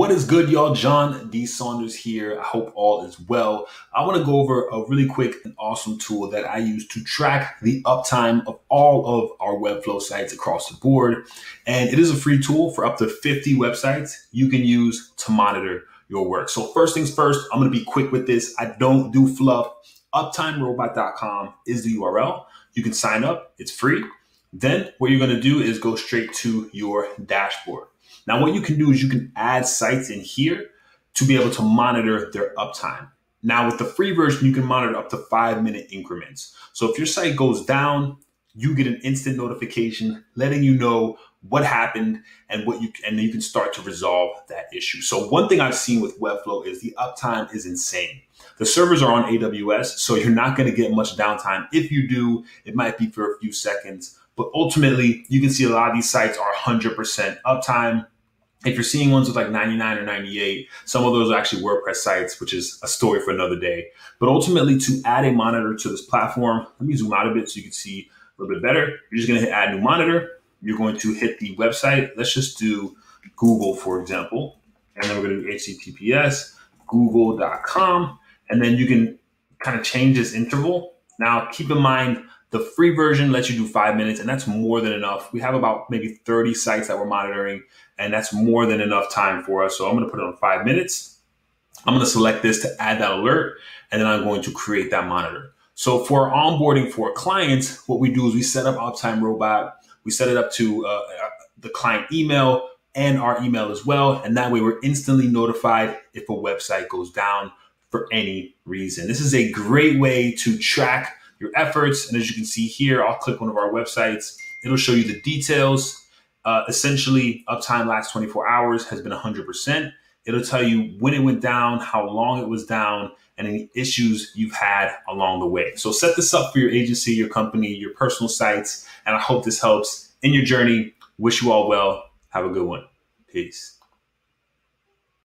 What is good, y'all? John D. Saunders here. I hope all is well. I want to go over a really quick and awesome tool that I use to track the uptime of all of our Webflow sites across the board. And it is a free tool for up to 50 websites you can use to monitor your work. So, first things first, I'm going to be quick with this. I don't do fluff. UptimeRobot.com is the URL. You can sign up, it's free. Then, what you're going to do is go straight to your dashboard. Now, what you can do is you can add sites in here to be able to monitor their uptime. Now, with the free version, you can monitor up to five minute increments. So if your site goes down, you get an instant notification letting you know what happened and what you and you can start to resolve that issue. So one thing I've seen with Webflow is the uptime is insane. The servers are on AWS, so you're not going to get much downtime. If you do, it might be for a few seconds, but ultimately you can see a lot of these sites are 100% uptime if you're seeing ones with like 99 or 98, some of those are actually WordPress sites, which is a story for another day. But ultimately, to add a monitor to this platform, let me zoom out a bit so you can see a little bit better. You're just going to hit add new monitor. You're going to hit the website. Let's just do Google, for example. And then we're going to do HTTPS, google.com. And then you can kind of change this interval. Now, keep in mind, the free version lets you do five minutes, and that's more than enough. We have about maybe 30 sites that we're monitoring, and that's more than enough time for us. So I'm going to put it on five minutes. I'm going to select this to add that alert, and then I'm going to create that monitor. So for onboarding for clients, what we do is we set up Uptime Robot. We set it up to uh, the client email and our email as well. And that way we're instantly notified if a website goes down for any reason. This is a great way to track your efforts. And as you can see here, I'll click one of our websites. It'll show you the details. Uh, essentially, uptime last 24 hours has been 100%. It'll tell you when it went down, how long it was down, and any issues you've had along the way. So set this up for your agency, your company, your personal sites. And I hope this helps in your journey. Wish you all well. Have a good one. Peace.